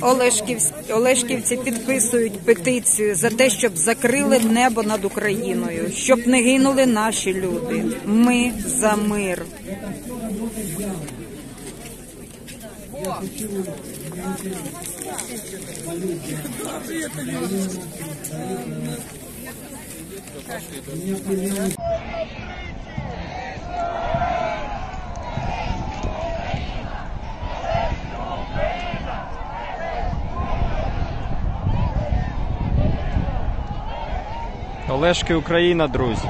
Олешківсь- Олешківці підписують петицію за те, щоб закрили небо над Україною, щоб не гинули наші люди. Ми за мир. Олешки Україна, друзі.